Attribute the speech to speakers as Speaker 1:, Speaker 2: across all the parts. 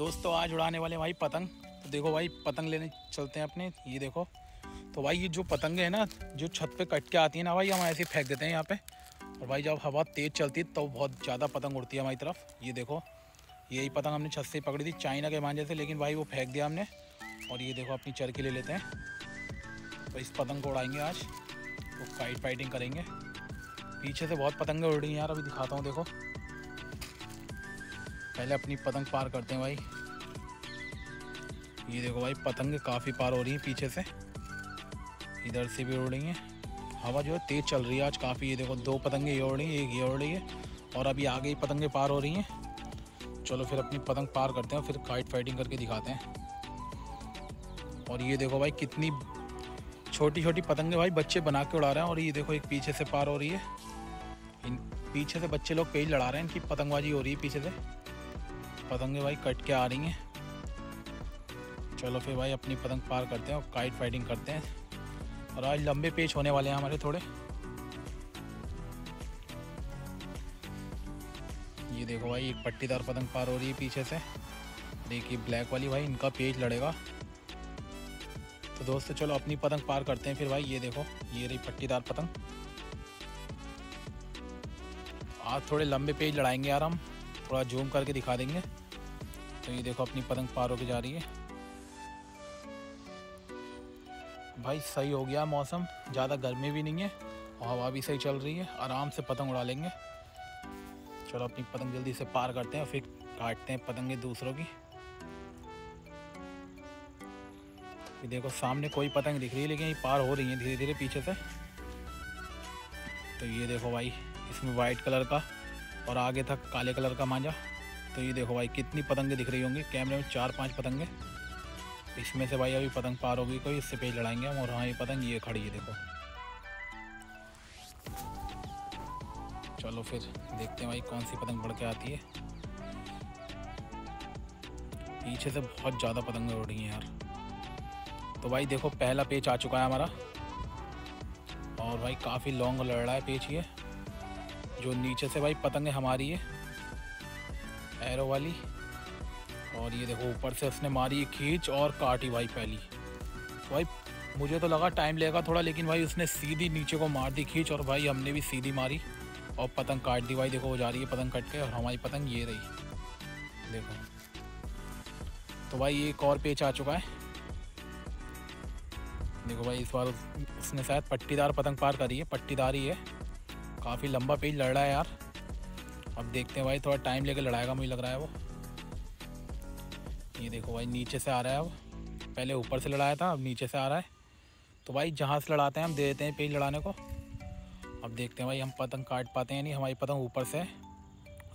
Speaker 1: दोस्तों आज उड़ाने वाले भाई पतंग। तो देखो भाई, पतंग लेने चलते हैं अपने। ये देखो। तो भाई, ये जो पतंगे हैं ना, जो छत पे कट के आती है ना भाई, हम ऐसे फेंक देते हैं यहाँ पे। और भाई, जब हवा तेज़ चलती है तो बहुत ज़्यादा पतंग उड़ती है हमारी तरफ़। ये देखो। यही पतंग हमने छत से पकड़ी थी, चाइना के मांझे से, लेकिन भाई वो फेंक दिया हमने। और ये देखो, अपनी चरखी ले लेते हैं। तो इस पतंग को उड़ाएँगे आज। तो काइट फाइटिंग करेंगे। पीछे से बहुत पतंगे उड़ रही हैं यार, अभी दिखाता हूँ, देखो। पहले अपनी पतंग पार करते हैं भाई। ये देखो भाई, पतंग काफ़ी पार हो रही है पीछे से। इधर से भी उड़ रही हैं। हवा जो है तेज़ चल रही है आज काफ़ी। ये देखो, दो पतंगे ये उड़ रही हैं, एक ये उड़ रही है। और अभी आगे ही पतंगे पार हो रही हैं। चलो फिर अपनी पतंग पार करते हैं फिर काइट फाइटिंग करके दिखाते हैं। और ये देखो भाई, कितनी छोटी छोटी पतंगे भाई बच्चे बना के उड़ा रहे हैं। और ये देखो, एक पीछे से पार हो रही है। इन पीछे से बच्चे लोग पेज लड़ा रहे हैं। इनकी पतंगबाजी हो रही है पीछे से। पतंगे भाई कट के आ रही हैं। चलो फिर भाई अपनी पतंग पार करते हैं और काइट फाइटिंग करते हैं। और आज लंबे पेच होने वाले हैं हमारे थोड़े। ये देखो भाई, एक पट्टीदार पतंग पार हो रही है पीछे से। देखिए ब्लैक वाली भाई, इनका पेज लड़ेगा। तो दोस्तों, चलो अपनी पतंग पार करते हैं फिर भाई। ये देखो, ये रही पट्टीदार पतंग। आज थोड़े लंबे पेज लड़ाएँगे यार हम। थोड़ा जूम करके दिखा देंगे। तो ये देखो अपनी पतंग पार होके जा रही है। भाई सही हो गया मौसम, ज़्यादा गर्मी भी नहीं है और हवा भी सही चल रही है, आराम से पतंग उड़ा लेंगे। चलो अपनी पतंग जल्दी से पार करते हैं और फिर काटते हैं पतंगे दूसरों की। ये देखो सामने कोई पतंग दिख रही है, लेकिन ये पार हो रही है धीरे धीरे पीछे से। तो ये देखो भाई, इसमें वाइट कलर का और आगे तक काले कलर का मांझा तो ये देखो भाई, कितनी पतंगे दिख रही होंगी। कैमरे में चार पाँच पतंगे। इसमें से भाई अभी पतंग पार होगी कोई इससे पेज लड़ाएँगे हम, और हाँ ये पतंग, ये खड़ी है, देखो। चलो फिर देखते हैं भाई, कौन सी पतंग बढ़ के आती है। पीछे से बहुत ज़्यादा पतंगें उड़ रही हैं यार। तो भाई देखो, पहला पेच आ चुका है हमारा। और भाई, काफ़ी लॉन्ग लड़ रहा है पेच ये। जो नीचे से भाई पतंगे हमारी है एरो वाली। और ये देखो, ऊपर से उसने मारी खींच और काटी भाई पहली। भाई, मुझे तो लगा टाइम लेगा थोड़ा, लेकिन भाई उसने सीधी नीचे को मार दी खींच और भाई हमने भी सीधी मारी। और पतंग काट दी भाई, देखो वो जा रही है पतंग कट के और हमारी पतंग ये रही। देखो। तो भाई एक और पेच आ चुका है। देखो भाई, इस बार उसने शायद पट्टीदार पतंग पार करी है, पट्टीदार ही है। काफ़ी लंबा पेज लड़ रहा है यार। अब देखते हैं भाई, थोड़ा टाइम लेकर लड़ाएगा मुझे लग रहा है वो। ये देखो भाई, नीचे से आ रहा है अब पहले ऊपर से लड़ाया था, अब नीचे से आ रहा है। तो भाई, जहाँ से लड़ाते हैं, हम दे देते हैं पेज लड़ाने को। अब देखते हैं भाई, हम पतंग काट पाते हैं नहीं। हमारी पतंग ऊपर से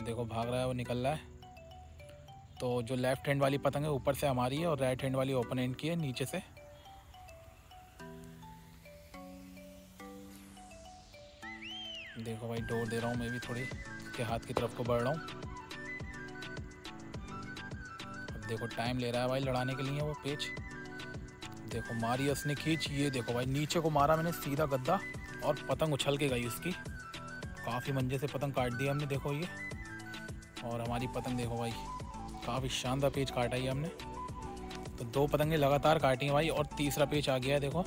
Speaker 1: देखो, भाग रहा है, वो निकल रहा है। तो जो लेफ़्ट हैंड वाली पतंग है, ऊपर से हमारी है और राइट हैंड वाली ओपन हैंड की है, नीचे से। देखो भाई, डोर दे रहा हूँ मैं भी थोड़ी। के हाथ की तरफ़ को बढ़ रहा हूँ। अब देखो टाइम ले रहा है भाई लड़ाने के लिए वो पेच। देखो, मारी उसने खींच, ये देखो भाई, नीचे को मारा मैंने सीधा गद्दा और पतंग उछल के गई उसकी काफ़ी मंजे से पतंग काट दी हमने, देखो ये। और हमारी पतंग देखो भाई, काफ़ी शानदार पेज काटा है हमने। तो दो पतंगे लगातार काटी भाई, और तीसरा पेज आ गया है, देखो।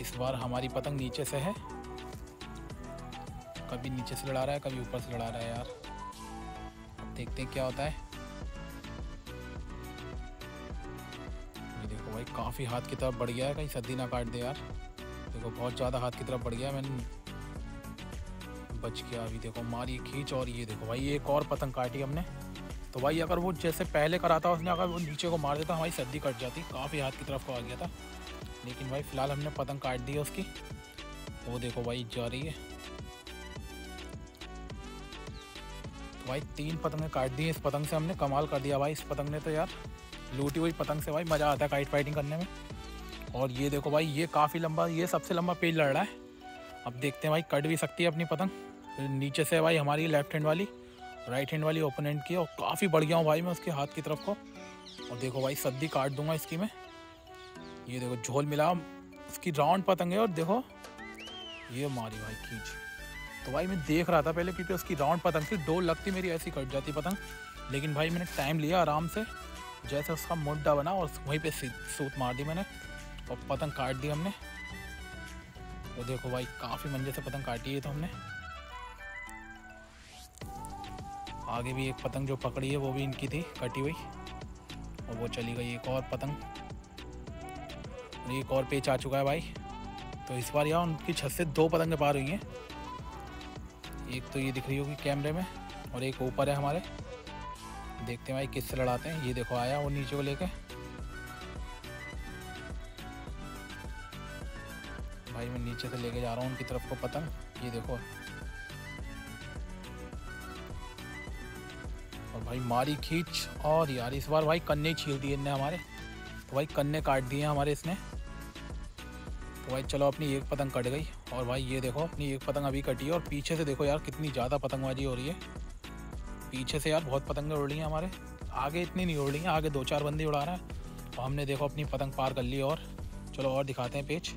Speaker 1: इस बार हमारी पतंग नीचे से है। कभी नीचे से लड़ा रहा है, कभी ऊपर से लड़ा रहा है यार। अब देखते हैं क्या होता है। ये देखो भाई, काफ़ी हाथ की तरफ़ बढ़ गया है, कहीं सर्दी ना काट दे यार। देखो, बहुत ज़्यादा हाथ की तरफ़ बढ़ गया मैंने। बच गया अभी, देखो, मारी खींच और ये देखो भाई, एक और पतंग काटी हमने। तो भाई, अगर वो जैसे पहले करा था उसने, अगर वो नीचे को मार देता, हमारी सर्दी कट जाती। काफ़ी हाथ की तरफ़ को आ गया था। लेकिन भाई, फ़िलहाल हमने पतंग काट दी है उसकी। वो देखो भाई, जा रही है। भाई, तीन पतंगें काट दी, इस पतंग से हमने कमाल कर दिया भाई, इस पतंग ने तो यार लूटी हुई पतंग से भाई, मज़ा आता है काइट फाइटिंग करने में। और ये देखो भाई, ये काफ़ी लंबा, ये सबसे लंबा पेज लड़ रहा है। अब देखते हैं भाई, कट भी सकती है अपनी पतंग। नीचे से भाई, हमारी लेफ़्ट हैंड वाली राइट हैंड वाली ओपन हैंड की, और काफ़ी बढ़ गया हूँ भाई मैं उसके हाथ की तरफ़ को। और देखो भाई, सद्दी काट दूँगा इसकी मैं। ये देखो, झोल मिला, उसकी राउंड पतंग है, और देखो, ये मारी भाई, खींच। तो भाई मैं देख रहा था पहले, क्योंकि उसकी राउंड पतंग थी डोल लगती मेरी, ऐसी कट जाती पतंग। लेकिन भाई मैंने टाइम लिया आराम से, जैसे उसका मुड्डा बना और वहीं पे सूत मार दी मैंने, और पतंग काट दी हमने। तो देखो भाई, काफ़ी मंजे से पतंग काटी है तो हमने। आगे भी एक पतंग जो पकड़ी है, वो भी इनकी थी, कटी हुई। और वो चली गई एक और पतंग। एक और पेच आ चुका है भाई। तो इस बार यहाँ उनकी छत से दो पतंगें पार हुई हैं। एक तो ये दिख रही होगी कैमरे में और एक ऊपर है हमारे। देखते हैं भाई किससे लड़ाते हैं। ये देखो आया वो नीचे को लेके। भाई मैं नीचे से लेके जा रहा हूँ, उनकी तरफ़ को पतंग। ये देखो। और भाई मारी खींच। और यार इस बार भाई कन्ने छील दिए इनने हमारे। तो भाई कन्ने काट दिए हमारे इसने। तो भाई, चलो अपनी एक पतंग कट गई। और भाई, ये देखो, अपनी एक पतंग अभी कटी है। और पीछे से देखो यार, कितनी ज़्यादा पतंगबाजी हो रही है। पीछे से यार, बहुत पतंगें उड़ रही हैं हमारे। आगे इतनी नहीं उड़ रही हैं, आगे दो चार बंदी उड़ा रहे हैं। तो हमने देखो, अपनी पतंग पार कर ली और। चलो और दिखाते हैं पेज